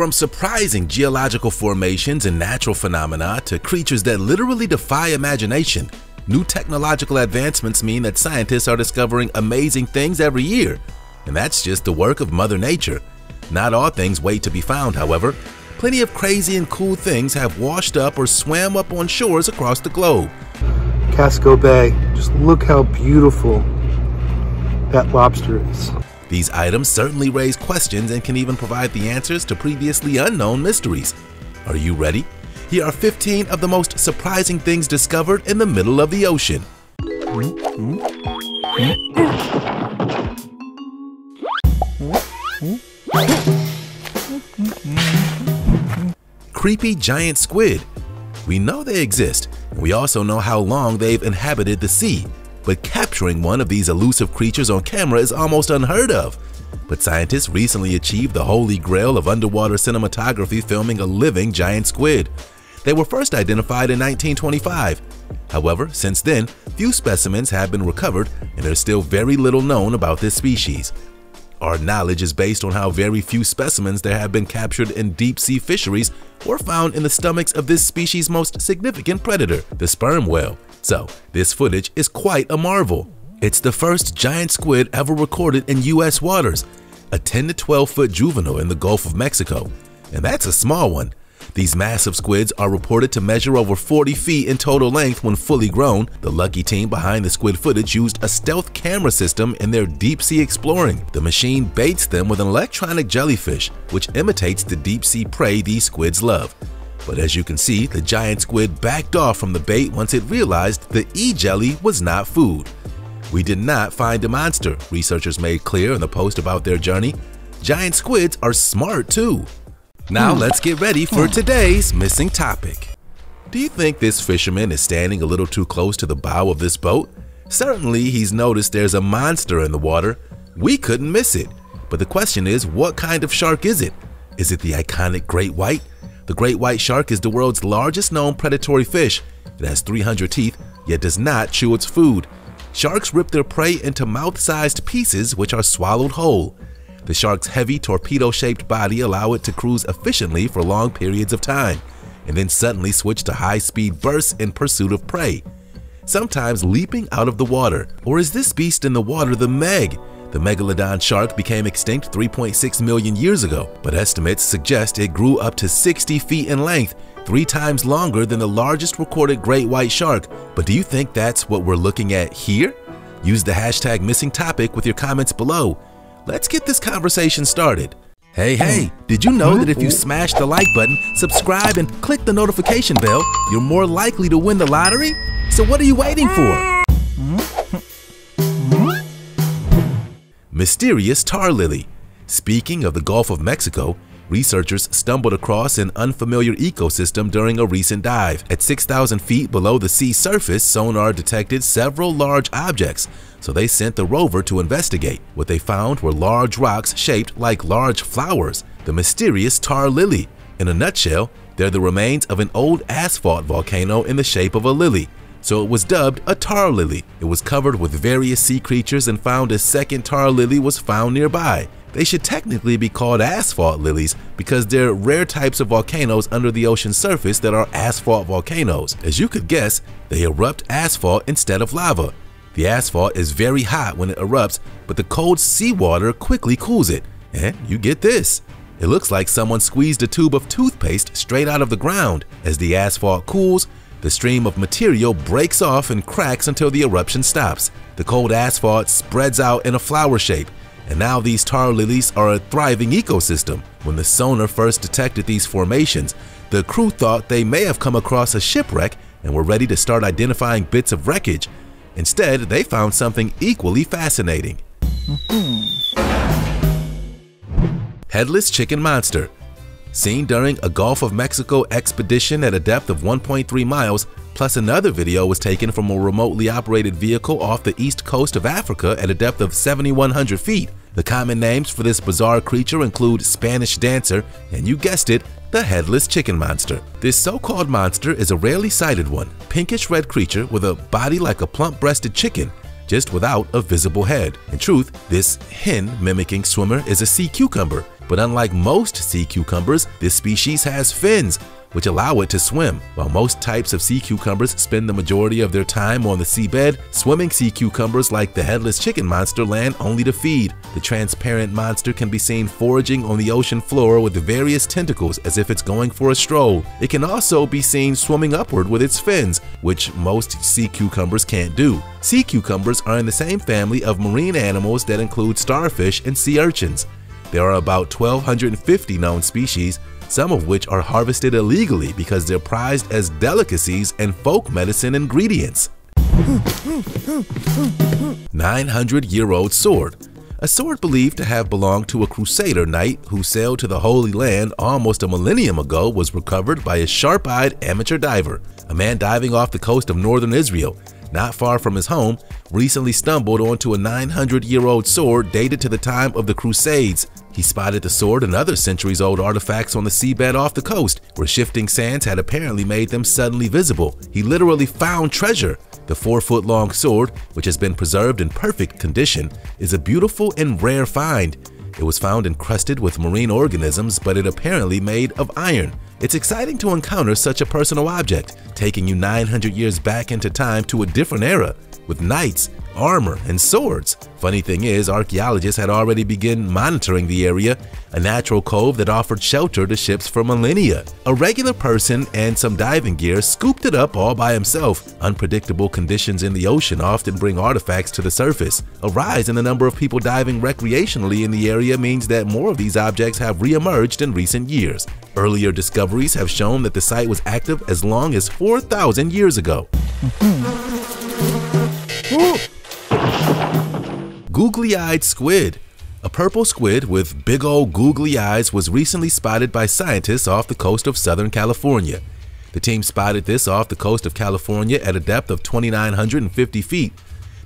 From surprising geological formations and natural phenomena to creatures that literally defy imagination, new technological advancements mean that scientists are discovering amazing things every year. And that's just the work of Mother Nature. Not all things wait to be found, however. Plenty of crazy and cool things have washed up or swam up on shores across the globe. Casco Bay, just look how beautiful that lobster is. These items certainly raise questions and can even provide the answers to previously unknown mysteries. Are you ready? Here are 15 of the most surprising things discovered in the middle of the ocean. Creepy giant squid. We know they exist, and we also know how long they've inhabited the sea, but capturing one of these elusive creatures on camera is almost unheard of. But scientists recently achieved the holy grail of underwater cinematography filming a living giant squid. They were first identified in 1925. However, since then, few specimens have been recovered and there's still very little known about this species. Our knowledge is based on how very few specimens there have been captured in deep sea fisheries or found in the stomachs of this species' most significant predator, the sperm whale. So, this footage is quite a marvel. It's the first giant squid ever recorded in US waters, a 10 to 12 foot juvenile in the Gulf of Mexico. And that's a small one. These massive squids are reported to measure over 40 feet in total length when fully grown. The lucky team behind the squid footage used a stealth camera system in their deep sea exploring. The machine baits them with an electronic jellyfish, which imitates the deep sea prey these squids love. But as you can see, the giant squid backed off from the bait once it realized the e-jelly was not food. We did not find a monster, researchers made clear in the post about their journey. Giant squids are smart too. Now hmm. let's get ready for hmm. today's missing topic. Do you think this fisherman is standing a little too close to the bow of this boat? Certainly he's noticed there's a monster in the water. We couldn't miss it. But the question is, what kind of shark is it? Is it the iconic great white? The great white shark is the world's largest known predatory fish. It has 300 teeth, yet does not chew its food. Sharks rip their prey into mouth-sized pieces which are swallowed whole. The shark's heavy torpedo-shaped body allow it to cruise efficiently for long periods of time, and then suddenly switch to high-speed bursts in pursuit of prey, sometimes leaping out of the water. Or is this beast in the water the Meg? The megalodon shark became extinct 3.6 million years ago, but estimates suggest it grew up to 60 feet in length, three times longer than the largest recorded great white shark. But do you think that's what we're looking at here? Use the hashtag missing topic with your comments below. Let's get this conversation started. Hey, hey, oh. did you know that if you smash the like button, subscribe, and click the notification bell, you're more likely to win the lottery? So what are you waiting for? Mysterious tar lily. Speaking of the Gulf of Mexico, researchers stumbled across an unfamiliar ecosystem during a recent dive. At 6,000 feet below the sea surface, sonar detected several large objects, so they sent the rover to investigate. What they found were large rocks shaped like large flowers, the mysterious tar lily. In a nutshell, they're the remains of an old asphalt volcano in the shape of a lily, so it was dubbed a tar lily. It was covered with various sea creatures and found a second tar lily was found nearby. They should technically be called asphalt lilies because they're rare types of volcanoes under the ocean surface that are asphalt volcanoes. As you could guess, they erupt asphalt instead of lava. The asphalt is very hot when it erupts, but the cold seawater quickly cools it. And you get this. It looks like someone squeezed a tube of toothpaste straight out of the ground. As the asphalt cools, the stream of material breaks off and cracks until the eruption stops. The cold asphalt spreads out in a flower shape, and now these tar lilies are a thriving ecosystem. When the sonar first detected these formations, the crew thought they may have come across a shipwreck and were ready to start identifying bits of wreckage. Instead, they found something equally fascinating. Headless Chicken Monster Seen during a Gulf of Mexico expedition at a depth of 1.3 miles, plus another video was taken from a remotely operated vehicle off the east coast of Africa at a depth of 7,100 feet. The common names for this bizarre creature include Spanish dancer, and you guessed it, the headless chicken monster. This so-called monster is a rarely sighted one, pinkish red creature with a body like a plump-breasted chicken, just without a visible head. In truth, this hen mimicking swimmer is a sea cucumber, But unlike most sea cucumbers, this species has fins, which allow it to swim. While most types of sea cucumbers spend the majority of their time on the seabed, swimming sea cucumbers like the headless chicken monster land only to feed. The transparent monster can be seen foraging on the ocean floor with various tentacles as if it's going for a stroll. It can also be seen swimming upward with its fins, which most sea cucumbers can't do. Sea cucumbers are in the same family of marine animals that include starfish and sea urchins. There are about 1,250 known species, some of which are harvested illegally because they're prized as delicacies and folk medicine ingredients. 900-year-old sword. A sword believed to have belonged to a crusader knight who sailed to the Holy Land almost a millennium ago was recovered by a sharp-eyed amateur diver. A man diving off the coast of northern Israel, not far from his home, recently stumbled onto a 900-year-old sword dated to the time of the Crusades. He spotted the sword and other centuries-old artifacts on the seabed off the coast, where shifting sands had apparently made them suddenly visible. He literally found treasure. The four-foot-long sword, which has been preserved in perfect condition, is a beautiful and rare find. It was found encrusted with marine organisms, but it apparently made of iron. It's exciting to encounter such a personal object, taking you 900 years back into time to a different era, with knights, armor, and swords. Funny thing is, archaeologists had already begun monitoring the area, a natural cove that offered shelter to ships for millennia. A regular person and some diving gear scooped it up all by himself. Unpredictable conditions in the ocean often bring artifacts to the surface. A rise in the number of people diving recreationally in the area means that more of these objects have re-emerged in recent years. Earlier discoveries have shown that the site was active as long as 4,000 years ago. Googly-eyed squid. A purple squid with big old googly eyes was recently spotted by scientists off the coast of Southern California. The team spotted this off the coast of California at a depth of 2,950 feet.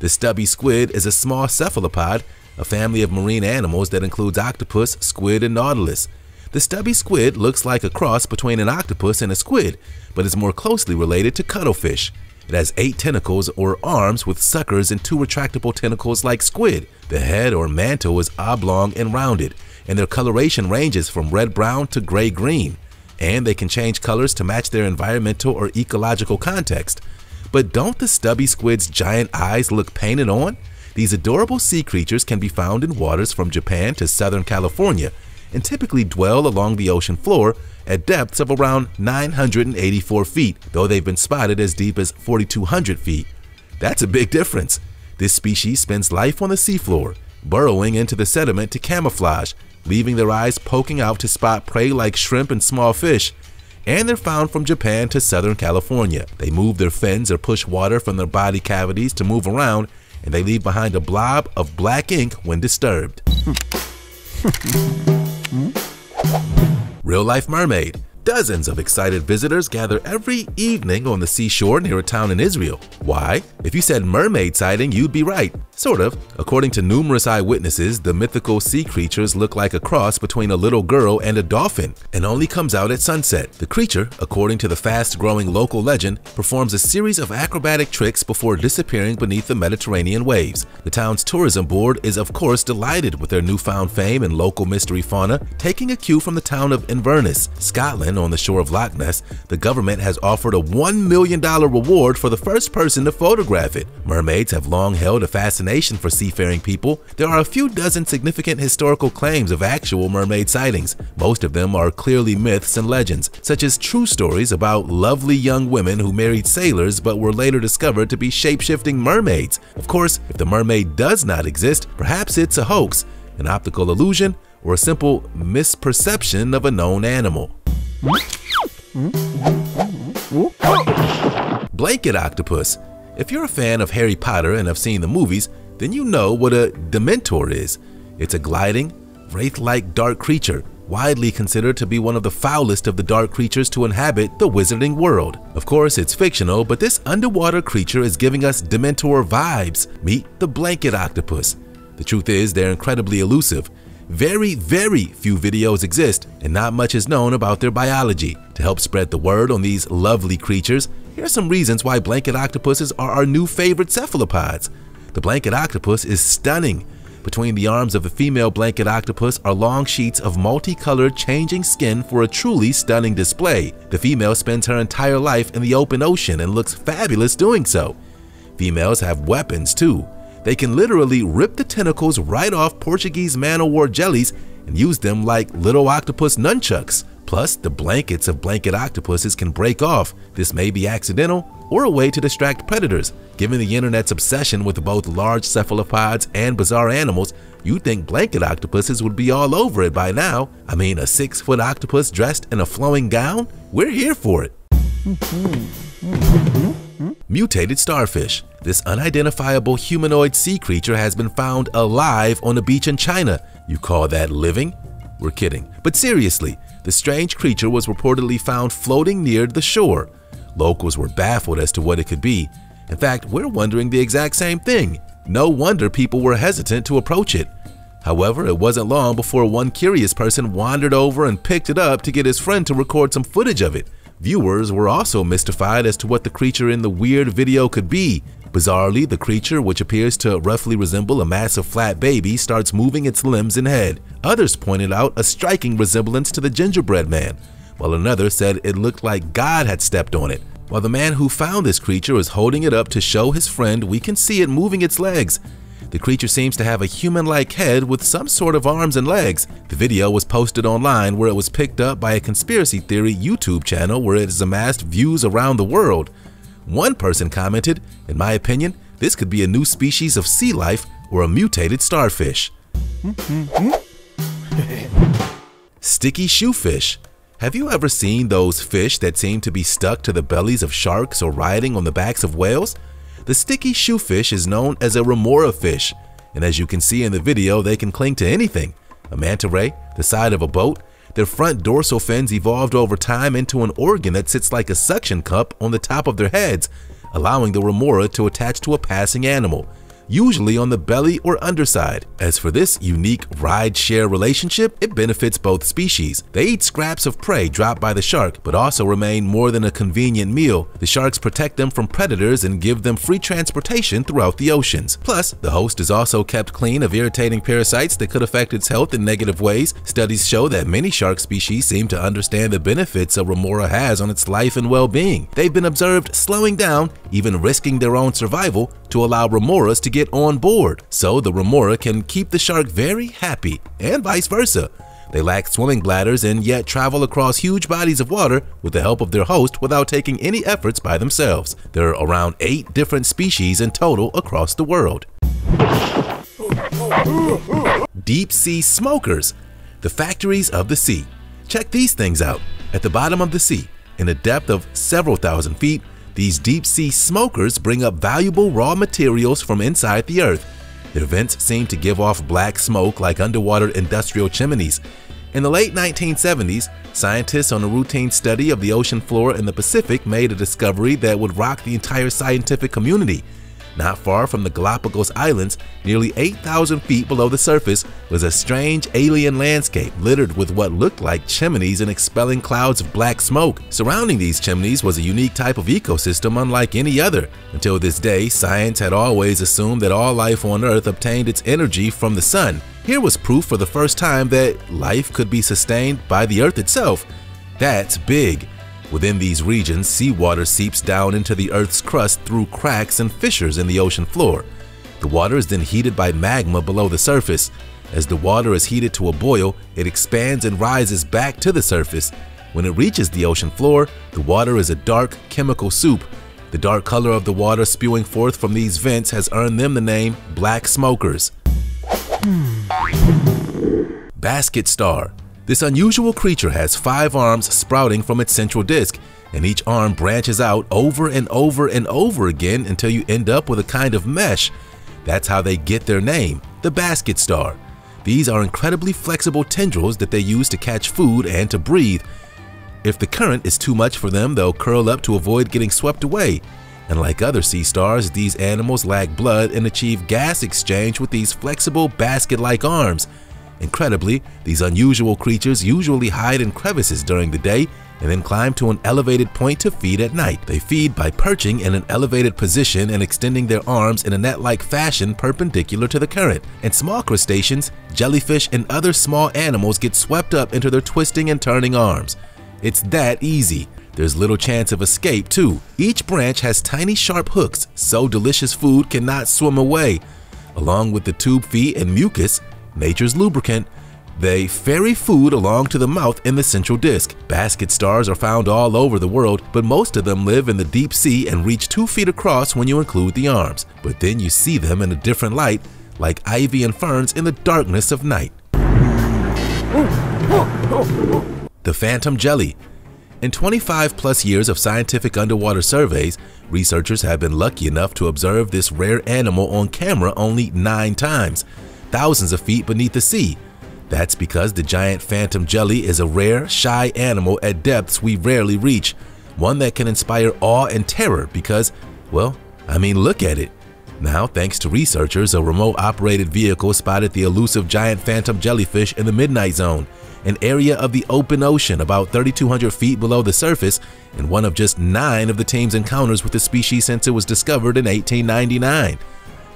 The stubby squid is a small cephalopod, a family of marine animals that includes octopus, squid, and nautilus. The stubby squid looks like a cross between an octopus and a squid, but is more closely related to cuttlefish. It has eight tentacles or arms with suckers and two retractable tentacles like squid. The head or mantle is oblong and rounded, and their coloration ranges from red-brown to gray-green, and they can change colors to match their environmental or ecological context. But don't the stubby squid's giant eyes look painted on? These adorable sea creatures can be found in waters from Japan to Southern California and typically dwell along the ocean floor at depths of around 984 feet, though they've been spotted as deep as 4,200 feet. That's a big difference. This species spends life on the seafloor, burrowing into the sediment to camouflage, leaving their eyes poking out to spot prey like shrimp and small fish. And they're found from Japan to Southern California. They move their fins or push water from their body cavities to move around, and they leave behind a blob of black ink when disturbed. Real Life Mermaid. Dozens of excited visitors gather every evening on the seashore near a town in Israel. Why? If you said mermaid sighting, you'd be right. Sort of. According to numerous eyewitnesses, the mythical sea creatures look like a cross between a little girl and a dolphin and only comes out at sunset. The creature, according to the fast-growing local legend, performs a series of acrobatic tricks before disappearing beneath the Mediterranean waves. The town's tourism board is of course delighted with their newfound fame and local mystery fauna, taking a cue from the town of Inverness, Scotland on the shore of Loch Ness. The government has offered a $1 million reward for the first person to photograph it. Mermaids have long held a fascination for seafaring people, there are a few dozen significant historical claims of actual mermaid sightings. Most of them are clearly myths and legends, such as true stories about lovely young women who married sailors but were later discovered to be shape-shifting mermaids. Of course, if the mermaid does not exist, perhaps it's a hoax, an optical illusion, or a simple misperception of a known animal. Blanket octopus. If you're a fan of Harry Potter and have seen the movies, then you know what a Dementor is. It's a gliding, wraith-like dark creature, widely considered to be one of the foulest of the dark creatures to inhabit the wizarding world. Of course, it's fictional, but this underwater creature is giving us Dementor vibes. Meet the blanket octopus. The truth is, they're incredibly elusive. Very, very few videos exist, and not much is known about their biology. To help spread the word on these lovely creatures, here are some reasons why blanket octopuses are our new favorite cephalopods. The blanket octopus is stunning. Between the arms of the female blanket octopus are long sheets of multicolored changing skin for a truly stunning display. The female spends her entire life in the open ocean and looks fabulous doing so. Females have weapons too. They can literally rip the tentacles right off Portuguese man-o-war jellies and use them like little octopus nunchucks. Plus, the blankets of blanket octopuses can break off. This may be accidental or a way to distract predators. Given the internet's obsession with both large cephalopods and bizarre animals, you'd think blanket octopuses would be all over it by now. I mean, a six-foot octopus dressed in a flowing gown? We're here for it. Mutated starfish. This unidentifiable humanoid sea creature has been found alive on a beach in China. You call that living? We're kidding. But seriously, the strange creature was reportedly found floating near the shore. Locals were baffled as to what it could be. In fact, we're wondering the exact same thing. No wonder people were hesitant to approach it. However, it wasn't long before one curious person wandered over and picked it up to get his friend to record some footage of it. Viewers were also mystified as to what the creature in the weird video could be. Bizarrely, the creature, which appears to roughly resemble a massive flat baby, starts moving its limbs and head. Others pointed out a striking resemblance to the gingerbread man, while another said it looked like God had stepped on it. While the man who found this creature is holding it up to show his friend, we can see it moving its legs. The creature seems to have a human-like head with some sort of arms and legs. The video was posted online where it was picked up by a conspiracy theory YouTube channel where it has amassed views around the world. One person commented, in my opinion, this could be a new species of sea life or a mutated starfish. Sticky shoefish. Have you ever seen those fish that seem to be stuck to the bellies of sharks or riding on the backs of whales? The sticky shoefish is known as a remora fish, and as you can see in the video, they can cling to anything. A manta ray, the side of a boat, their front dorsal fins evolved over time into an organ that sits like a suction cup on the top of their heads, allowing the remora to attach to a passing animal usually on the belly or underside. As for this unique ride-share relationship, it benefits both species. They eat scraps of prey dropped by the shark, but also remain more than a convenient meal. The sharks protect them from predators and give them free transportation throughout the oceans. Plus, the host is also kept clean of irritating parasites that could affect its health in negative ways. Studies show that many shark species seem to understand the benefits a remora has on its life and well-being. They've been observed slowing down, even risking their own survival, to allow remoras to get on board, so the remora can keep the shark very happy, and vice versa. They lack swimming bladders and yet travel across huge bodies of water with the help of their host without taking any efforts by themselves. There are around eight different species in total across the world. Deep sea smokers, the factories of the sea. Check these things out. At the bottom of the sea, in a depth of several thousand feet, these deep sea smokers bring up valuable raw materials from inside the earth. Their vents seem to give off black smoke like underwater industrial chimneys. In the late 1970s, scientists on a routine study of the ocean floor in the Pacific made a discovery that would rock the entire scientific community. Not far from the Galapagos Islands, nearly 8,000 feet below the surface, was a strange alien landscape littered with what looked like chimneys and expelling clouds of black smoke. Surrounding these chimneys was a unique type of ecosystem unlike any other. Until this day, science had always assumed that all life on Earth obtained its energy from the sun. Here was proof for the first time that life could be sustained by the Earth itself. That's big. Within these regions, seawater seeps down into the Earth's crust through cracks and fissures in the ocean floor. The water is then heated by magma below the surface. As the water is heated to a boil, it expands and rises back to the surface. When it reaches the ocean floor, the water is a dark chemical soup. The dark color of the water spewing forth from these vents has earned them the name black smokers. Hmm. Basket star this unusual creature has five arms sprouting from its central disc, and each arm branches out over and over and over again until you end up with a kind of mesh. That's how they get their name, the basket star. These are incredibly flexible tendrils that they use to catch food and to breathe. If the current is too much for them, they'll curl up to avoid getting swept away. And like other sea stars, these animals lack blood and achieve gas exchange with these flexible basket-like arms. Incredibly, these unusual creatures usually hide in crevices during the day and then climb to an elevated point to feed at night. They feed by perching in an elevated position and extending their arms in a net-like fashion perpendicular to the current. And small crustaceans, jellyfish, and other small animals get swept up into their twisting and turning arms. It's that easy. There's little chance of escape too. Each branch has tiny sharp hooks, so delicious food cannot swim away. Along with the tube feet and mucus, nature's lubricant, they ferry food along to the mouth in the central disc. Basket stars are found all over the world, but most of them live in the deep sea and reach two feet across when you include the arms. But then you see them in a different light, like ivy and ferns in the darkness of night. The Phantom Jelly in 25 plus years of scientific underwater surveys, researchers have been lucky enough to observe this rare animal on camera only nine times, thousands of feet beneath the sea. That's because the giant phantom jelly is a rare, shy animal at depths we rarely reach, one that can inspire awe and terror because, well, I mean, look at it. Now, thanks to researchers, a remote operated vehicle spotted the elusive giant phantom jellyfish in the midnight zone, an area of the open ocean about 3,200 feet below the surface, and one of just nine of the team's encounters with the species since it was discovered in 1899.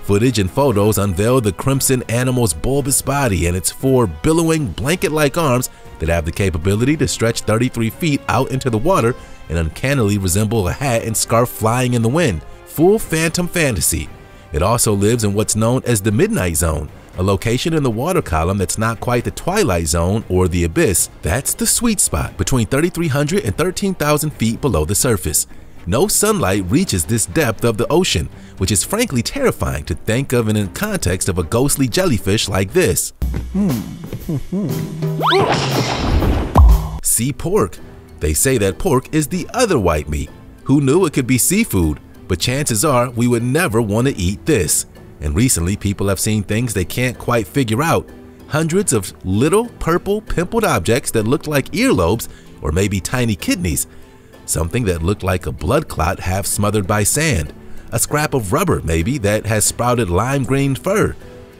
Footage and photos unveil the crimson animal's bulbous body and its four billowing blanket-like arms that have the capability to stretch 33 feet out into the water and uncannily resemble a hat and scarf flying in the wind. Full phantom fantasy. It also lives in what's known as the Midnight Zone, a location in the water column that's not quite the twilight zone or the abyss. That's the sweet spot between 3,300 and 13,000 feet below the surface. No sunlight reaches this depth of the ocean, which is frankly terrifying to think of in the context of a ghostly jellyfish like this. sea pork. They say that pork is the other white meat. Who knew it could be seafood? But chances are we would never want to eat this. And recently, people have seen things they can't quite figure out. Hundreds of little purple pimpled objects that looked like earlobes or maybe tiny kidneys. Something that looked like a blood clot half smothered by sand. A scrap of rubber, maybe, that has sprouted lime green fur.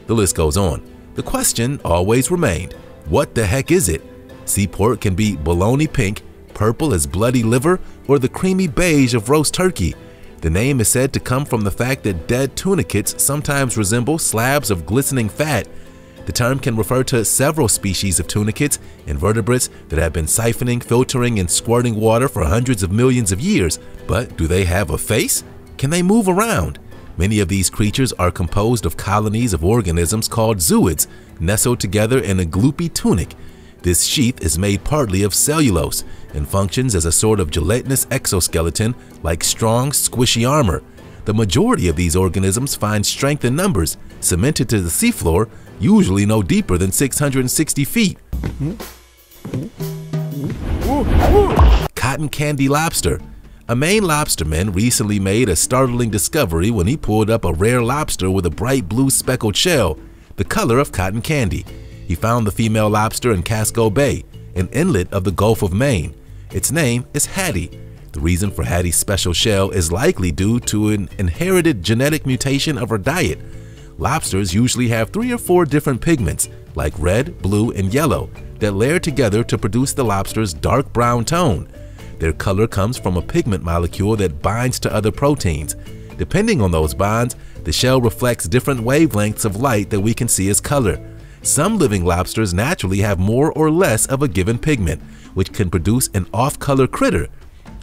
The list goes on. The question always remained what the heck is it? Sea pork can be bologna pink, purple as bloody liver, or the creamy beige of roast turkey. The name is said to come from the fact that dead tunicates sometimes resemble slabs of glistening fat. The term can refer to several species of tunicates, invertebrates that have been siphoning, filtering, and squirting water for hundreds of millions of years. But do they have a face? Can they move around? Many of these creatures are composed of colonies of organisms called zooids, nestled together in a gloopy tunic. This sheath is made partly of cellulose and functions as a sort of gelatinous exoskeleton like strong, squishy armor. The majority of these organisms find strength in numbers, cemented to the seafloor, usually no deeper than 660 feet. Cotton candy lobster. A Maine lobsterman recently made a startling discovery when he pulled up a rare lobster with a bright blue speckled shell, the color of cotton candy. He found the female lobster in Casco Bay, an inlet of the Gulf of Maine. Its name is Hattie. The reason for Hattie's special shell is likely due to an inherited genetic mutation of her diet. Lobsters usually have three or four different pigments, like red, blue, and yellow, that layer together to produce the lobster's dark brown tone. Their color comes from a pigment molecule that binds to other proteins. Depending on those bonds, the shell reflects different wavelengths of light that we can see as color. Some living lobsters naturally have more or less of a given pigment, which can produce an off-color critter.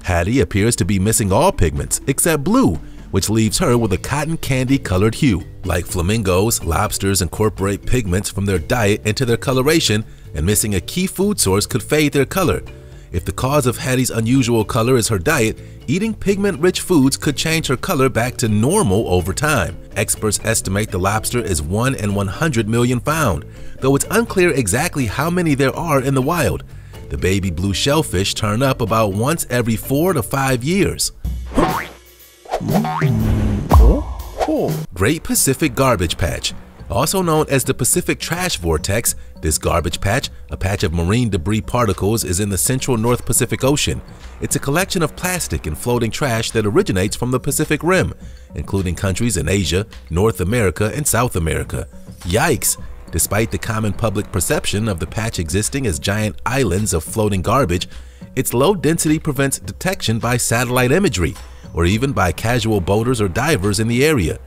Hattie appears to be missing all pigments except blue, which leaves her with a cotton candy colored hue. Like flamingos, lobsters incorporate pigments from their diet into their coloration, and missing a key food source could fade their color. If the cause of Hattie's unusual color is her diet, eating pigment-rich foods could change her color back to normal over time. Experts estimate the lobster is 1 in 100 million found, though it's unclear exactly how many there are in the wild. The baby blue shellfish turn up about once every 4 to 5 years. Great Pacific Garbage Patch also known as the Pacific Trash Vortex, this garbage patch, a patch of marine debris particles, is in the central North Pacific Ocean. It's a collection of plastic and floating trash that originates from the Pacific Rim, including countries in Asia, North America, and South America. Yikes! Despite the common public perception of the patch existing as giant islands of floating garbage, Its low density prevents detection by satellite imagery, or even by casual boaters or divers in the area.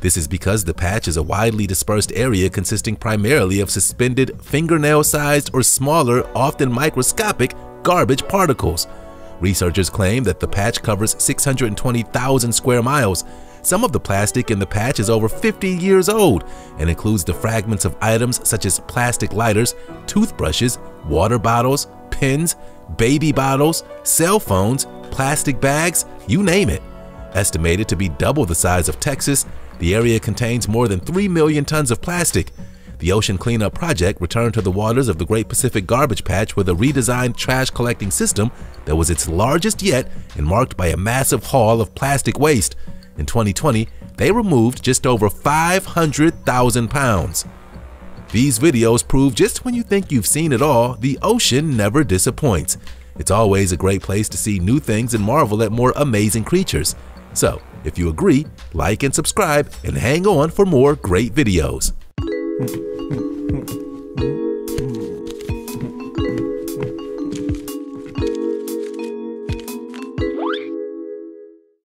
This is because the patch is a widely dispersed area consisting primarily of suspended fingernail-sized or smaller, often microscopic, garbage particles. Researchers claim that the patch covers 620,000 square miles. Some of the plastic in the patch is over 50 years old and includes the fragments of items such as plastic lighters, toothbrushes, water bottles, pens, baby bottles, cell phones, plastic bags, you name it. Estimated to be double the size of Texas, the area contains more than 3 million tons of plastic. The Ocean Cleanup Project returned to the waters of the Great Pacific Garbage Patch with a redesigned trash collecting system that was its largest yet and marked by a massive haul of plastic waste. In 2020, they removed just over 500,000 pounds. These videos prove just when you think you've seen it all, the ocean never disappoints. It's always a great place to see new things and marvel at more amazing creatures. So, if you agree, like and subscribe and hang on for more great videos.